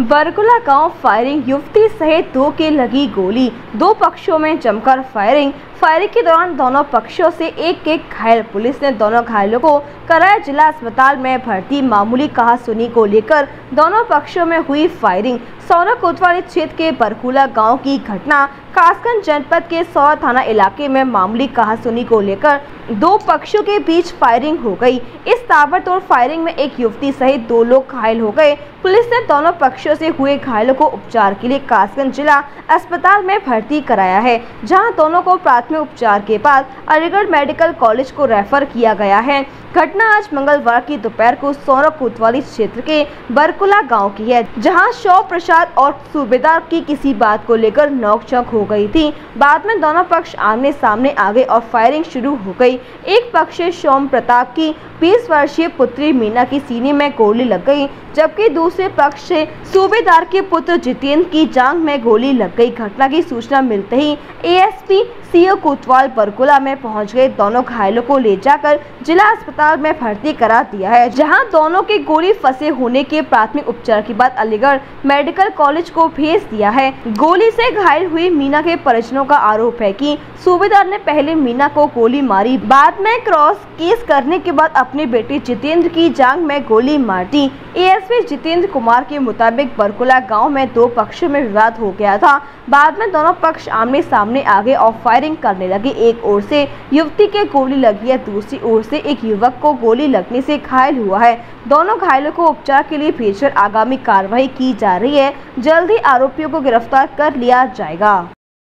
बरकुला गाँव फायरिंग युवती सहित दो के लगी गोली। दो पक्षों में जमकर फायरिंग फायरिंग के दौरान दोनों पक्षों से एक एक घायल पुलिस ने दोनों घायलों को कराया जिला अस्पताल में भर्ती। मामूली कहा सुनी को लेकर दोनों पक्षों में हुई फायरिंग। सौरा कोतवाली क्षेत्र के बरकुला गाँव की घटना कासगंज जनपद के सौरा थाना इलाके में मामूली कहा सुनी को लेकर दो पक्षों के बीच फायरिंग हो गई। इस ताबड़तोड़ फायरिंग में एक युवती सहित दो लोग घायल हो गए। पुलिस ने दोनों पक्षों से हुए घायलों को उपचार के लिए कासगंज जिला अस्पताल में भर्ती कराया है, जहाँ दोनों को प्राथमिक उपचार के बाद अलीगढ़ मेडिकल कॉलेज को रेफर किया गया है। घटना आज मंगलवार की दोपहर को सौरभ कोतवाली क्षेत्र के बरकुला गाँव की है, जहाँ शव प्रसाद और सूबेदार की किसी बात को लेकर नोकझोंक हो गई थी। बाद में दोनों पक्ष आमने सामने आ गए और फायरिंग शुरू हो गई। एक पक्ष सोम प्रताप की 20 वर्षीय पुत्री मीना की सीने में गोली लग गई, जबकि दूसरे पक्ष से सूबेदार के पुत्र जितेंद्र की जांग में गोली लग गई। घटना की सूचना मिलते ही एएसपी सीओ कोतवाल बरकुला में पहुँच गए। दोनों घायलों को ले जाकर जिला अस्पताल में भर्ती करा दिया है, जहाँ दोनों के गोली फंसे होने के प्राथमिक उपचार के बाद अलीगढ़ मेडिकल कॉलेज को भेज दिया है। गोली से घायल हुई मीना के परिजनों का आरोप है कि सूबेदार ने पहले मीना को गोली मारी, बाद में क्रॉस केस करने के बाद अपने बेटे जितेंद्र की जांग में गोली मार दी। एएसपी जितेंद्र कुमार के मुताबिक बरकुला गाँव में दो पक्षों में विवाद हो गया था। बाद में दोनों पक्ष आमने सामने आगे और फायरिंग करने लगे। एक ओर से युवती के गोली लगी है दूसरी ओर से एक युवक को गोली लगने से घायल हुआ है। दोनों घायलों को उपचार के लिए भेजकर आगामी कार्रवाई की जा रही है। जल्द ही आरोपियों को गिरफ़्तार कर लिया जाएगा।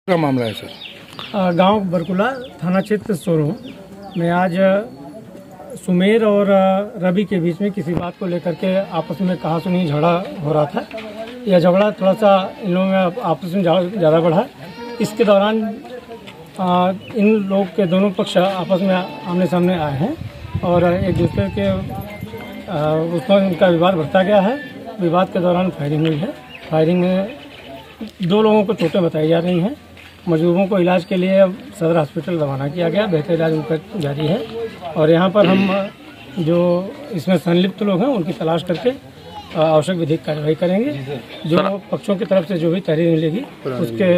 क्या मामला है सर? गाँव बरकुला थाना क्षेत्र सोरू में आज सुमेर और रवि के बीच में किसी बात को लेकर के आपस में कहा सुनी झगड़ा हो रहा था। यह झगड़ा थोड़ा सा इन लोगों में आपस में ज़्यादा बढ़ा। इसके दौरान आ, इन लोग के दोनों पक्ष आपस में आमने सामने आए हैं और एक दूसरे के उसमें उनका विवाद बढ़ता गया है। विवाद के दौरान फायरिंग हुई है। फायरिंग में दो लोगों को चोटें बताई जा रही हैं। मजदूरों को इलाज के लिए सदर हॉस्पिटल रवाना किया गया। बेहतर इलाज उनका जारी है। और यहाँ पर हम जो इसमें संलिप्त लोग हैं उनकी तलाश करके आवश्यक विधिक कार्रवाई करेंगे। जो पक्षों की तरफ़ से जो भी तहरीर मिलेगी उसके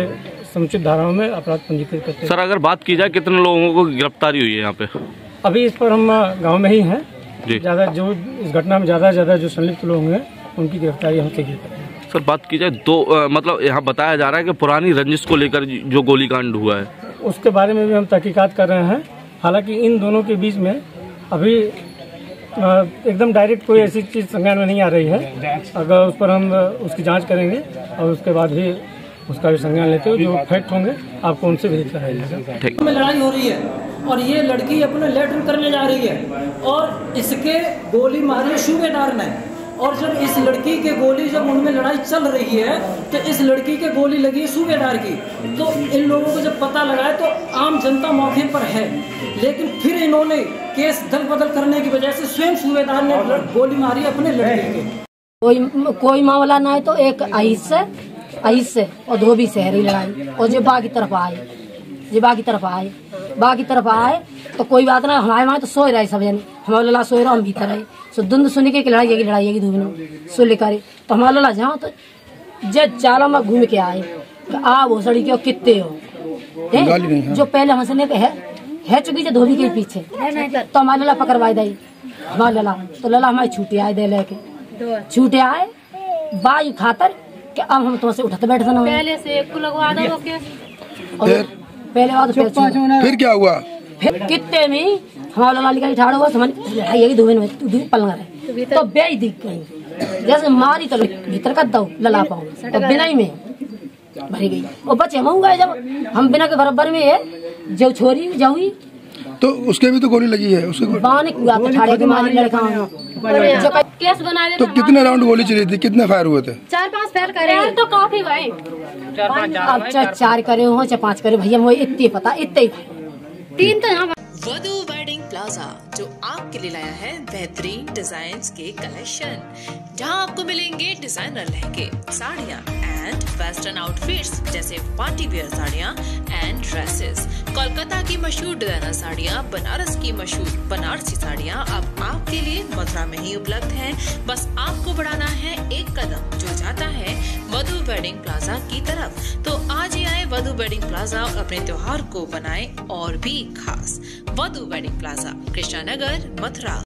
समुचित धाराओं में अपराध पंजीकृत करते हैं। सर अगर बात की जाए कितने लोगों को गिरफ्तारी हुई है यहाँ पे? अभी इस पर हम गाँव में ही हैं। ज़्यादा जो इस घटना में ज़्यादा ज़्यादा जो संलिप्त लोग हैं उनकी गिरफ्तारी हम शीघ्र करेंगे सर बात की जाए दो आ, मतलब यहाँ बताया जा रहा है कि पुरानी रंजिश को लेकर जो गोलीकांड हुआ है। उसके बारे में भी हम तहकीकात कर रहे हैं। हालाँकि इन दोनों के बीच में अभी एकदम डायरेक्ट कोई ऐसी चीज़ संज्ञान में नहीं आ रही है। अगर उस पर हम उसकी जाँच करेंगे और उसके बाद भी उसका भी संज्ञान लेते हो जो फैक्ट होंगे आपको उनसे भी में लड़ाई हो रही है और ये लड़की अपने लेटरिन करने जा रही है और इसके गोली मारी सूबेदार ने और जब इस लड़की के गोली, जब उनमें लड़ाई चल रही है तो इस लड़की के गोली लगी सूबेदार की। तो इन लोगों को जब पता लगा है तो आम जनता मौके पर है। लेकिन फिर इन्होंने केस दल बदल करने की वजह से स्वयं सूबेदार ने गोली मारी अपने लड़के के। कोई कोई मामला ना है तो एक आइस से और धोबी से है लड़ाई। और जो बाकी तरफ़ आए, जो बाकी तरफ़ आए, बाकी तरफ़ आए तो कोई बात ना हमारे वहाँ तो सोए रहे सब जन। हमारे लला सोए रहा हम भीतर रहे सो दुंद सुन के लड़ाई है लड़ाई है धूप सो लेकर तो हमारा लला जाओ तो जब चाला में घूम के आए। तो आ वो सड़ी के कितने हो? जो पहले हमसे ने है है चुकी जो धोबी के पीछे। तो हमारे लला पकड़वाई दी। हमारे लला। तो लला हमारे छूटे आए दे लेके। छूटे आए बाई खातर कि अब हम तुमसे उठते बैठते ना पहले से एक लगवा दो पहले बात फिर क्या हुआ? फिर कितने में हमारा लाली का ठाड़ हुआ समझ लड़ाई धोबे में तू दूर पलंग रहे। तो बेई दिख गई। जैसे मारी तो भीतर का दो लला पाऊ। और बिना ही में। भरी गई। और बच्चे हम गए जब हम बिना के बराबर में है जो छोरी जाऊई तो उसके भी तो गोली लगी है उसके बाने कुआ तो ठाड़े के मारी लड़का। जो केस बना तो कितने राउंड गोली चली थी? कितने फायर हुए थे? चार पाँच फायर करे। तो काफ़ी भाई। अब चाहे चार करे हो चाहे पाँच करे भैया मुझे इतने पता इतने तीन तो यहाँ वधु वेडिंग प्लाजा, जो आपके लिए लाया है बेहतरीन डिज़ाइन के कलेक्शन। जहाँ आपको मिलेंगे डिज़ाइनर लहंगे, साड़ियाँ एंड वेस्टर्न आउटफिट्स जैसे पार्टी वेयर साड़ियाँ एंड ड्रेसेस कोलकाता की मशहूर डिज़ाइनर साड़ियाँ, बनारस की मशहूर बनारसी साड़ियाँ अब आपके लिए मथुरा में ही उपलब्ध है। बस आपको बढ़ाना है एक कदम, जो जाता है वेडिंग प्लाजा की तरफ़। तो आज ही आए वधु वेडिंग प्लाजा और अपने त्योहार को बनाए और भी खास। Vadhu wedding plaza Krishna Nagar Mathura.